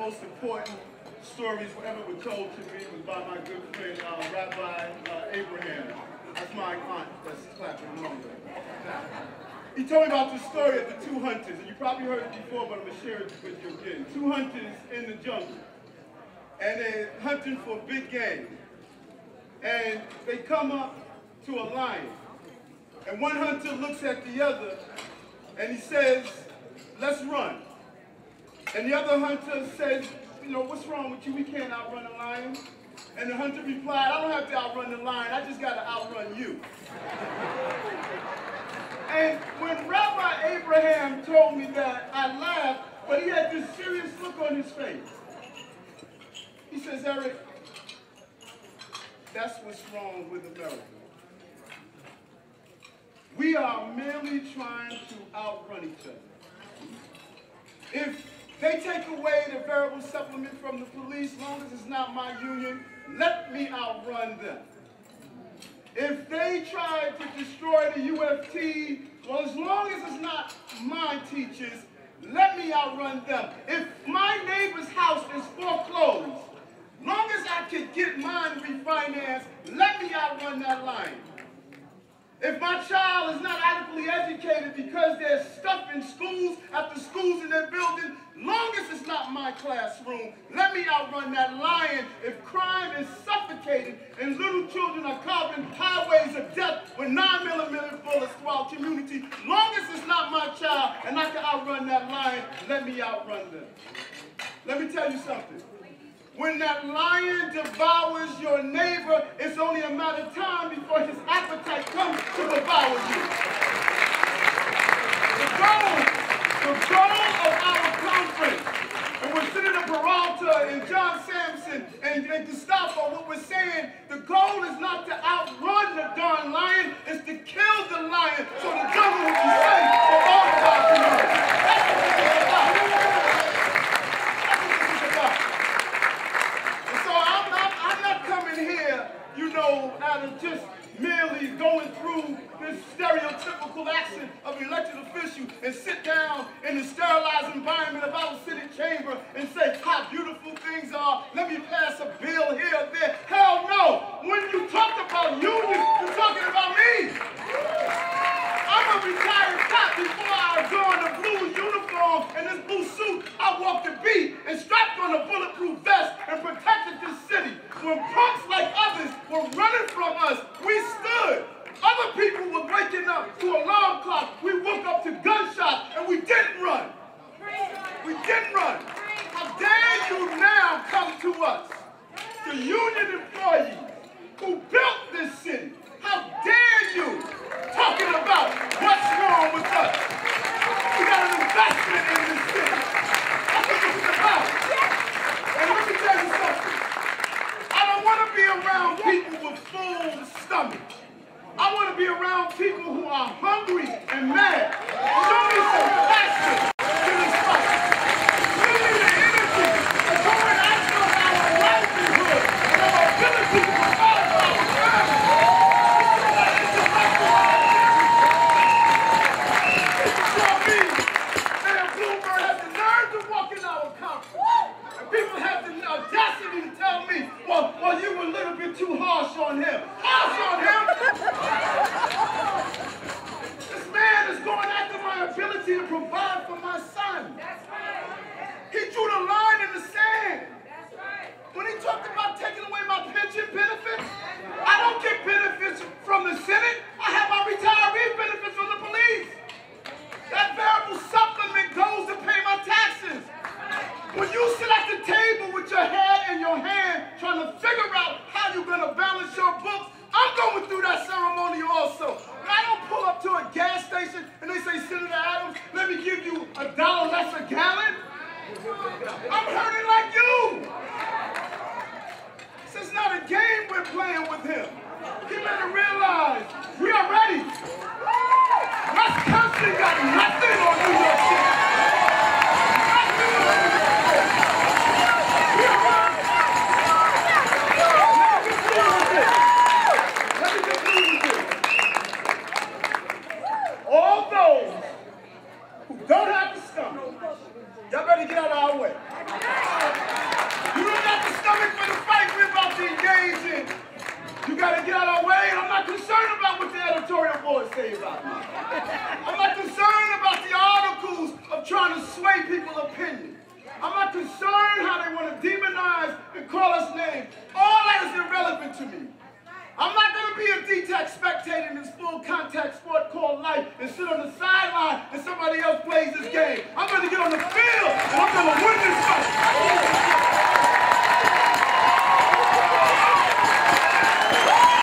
most important stories ever were told to me was by my good friend, uh, Rabbi uh, Abraham. That's my aunt that's clapping along He told me about the story of the two hunters, and you probably heard it before, but I'm going to share it with you again. Two hunters in the jungle, and they're hunting for big game. And they come up to a lion, and one hunter looks at the other, and he says, let's run. And the other hunter says, you know, what's wrong with you? We can't outrun a lion. And the hunter replied, I don't have to outrun the lion. I just got to outrun you. and when Rabbi Abraham told me that, I laughed, but he had this serious look on his face. He says, Eric, that's what's wrong with America. We are merely trying to outrun each other. If they take away the variable supplement from the police, long as it's not my union, let me outrun them. If they try to destroy the UFT, well, as long as it's not my teachers, let me outrun them. If my neighbor's house is foreclosed, long as I can get mine refinanced, let me outrun that line. If my child is not adequately educated because there's stuff in my classroom, let me outrun that lion. If crime is suffocated and little children are carving highways of death with 9 millimeter bullets through our community, long as it's not my child and I can outrun that lion, let me outrun them. Let me tell you something. When that lion devours your neighbor, it's only a matter of time before his appetite comes to devour you. The goal, the goal of our conference, and we're Senator Peralta and John Sampson and, and Gustavo, what we're saying, the goal is not to outrun the darn lion, it's to kill the lion so the jungle will be safe for all of our community. That's what this is about. you know, out of just merely going through this stereotypical action of elected official and sit down in the sterilized environment of our city chamber and say how beautiful things are. Let me pass a bill here or there. Hell no. When you talk about unions, you're talking about me. I'm a retired cop before I adorned a blue blue suit. I walked the beat and strapped on a bulletproof vest and protected this city. When punks like others were running from us, we stood. Other people were waking up to alarm clocks. We woke up to gunshots and we didn't run. We didn't run. How dare you now come to us, the union employees concerned about what the editorial board say about me. I'm not concerned about the articles of trying to sway people's opinion. I'm not concerned how they want to demonize and call us names. All that is irrelevant to me. I'm not going to be a detached spectator in this full contact sport called life and sit on the sideline and somebody else plays this game. I'm going to get on the field and I'm going to win this fight.